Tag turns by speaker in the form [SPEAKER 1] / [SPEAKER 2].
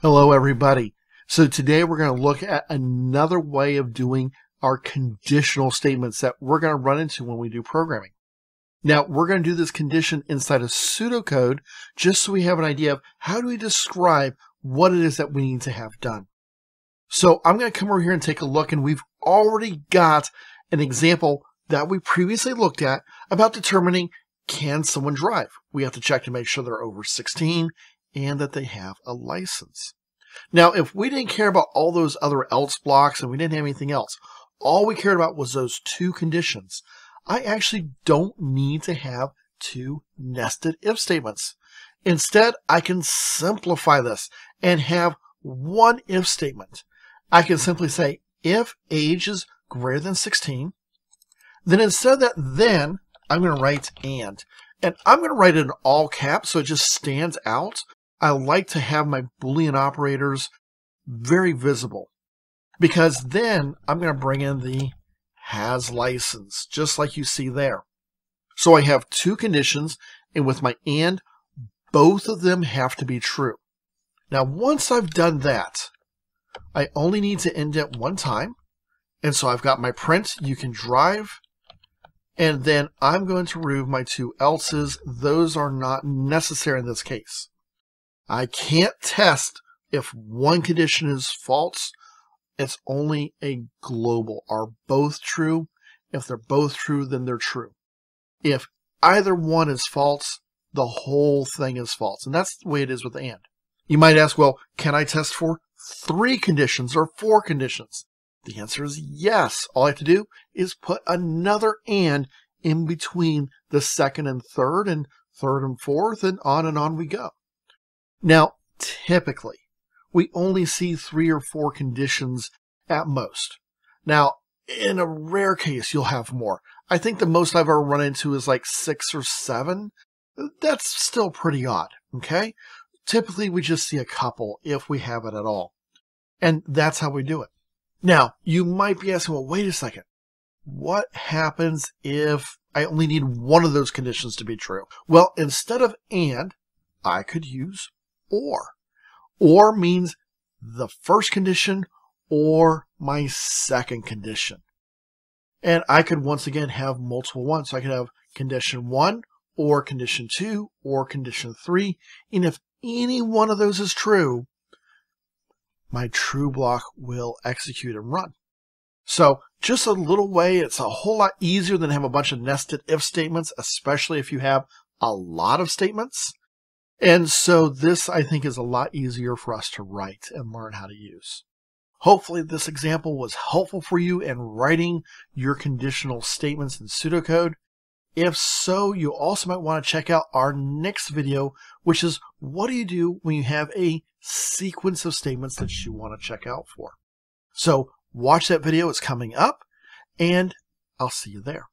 [SPEAKER 1] Hello, everybody. So today we're going to look at another way of doing our conditional statements that we're going to run into when we do programming. Now, we're going to do this condition inside of pseudocode just so we have an idea of how do we describe what it is that we need to have done. So I'm going to come over here and take a look, and we've already got an example that we previously looked at about determining can someone drive. We have to check to make sure they're over 16 and that they have a license. Now, if we didn't care about all those other else blocks and we didn't have anything else, all we cared about was those two conditions. I actually don't need to have two nested if statements. Instead, I can simplify this and have one if statement. I can simply say if age is greater than 16, then instead of that then, I'm going to write and. And I'm going to write it in all caps so it just stands out. I like to have my Boolean operators very visible because then I'm going to bring in the has license, just like you see there. So I have two conditions, and with my and, both of them have to be true. Now, once I've done that, I only need to indent one time. And so I've got my print, you can drive, and then I'm going to remove my two else's. Those are not necessary in this case. I can't test if one condition is false. It's only a global. Are both true? If they're both true, then they're true. If either one is false, the whole thing is false. And that's the way it is with the AND. You might ask, well, can I test for three conditions or four conditions? The answer is yes. All I have to do is put another AND in between the second and third and third and fourth and on and on we go. Now, typically, we only see three or four conditions at most. Now, in a rare case, you'll have more. I think the most I've ever run into is like six or seven. That's still pretty odd, okay? Typically, we just see a couple if we have it at all. And that's how we do it. Now, you might be asking, well, wait a second. What happens if I only need one of those conditions to be true? Well, instead of and, I could use or. Or means the first condition or my second condition. And I could once again have multiple ones. So I could have condition one or condition two or condition three. And if any one of those is true, my true block will execute and run. So just a little way, it's a whole lot easier than have a bunch of nested if statements, especially if you have a lot of statements. And so this, I think, is a lot easier for us to write and learn how to use. Hopefully this example was helpful for you in writing your conditional statements in pseudocode. If so, you also might want to check out our next video, which is what do you do when you have a sequence of statements that you want to check out for. So watch that video, it's coming up, and I'll see you there.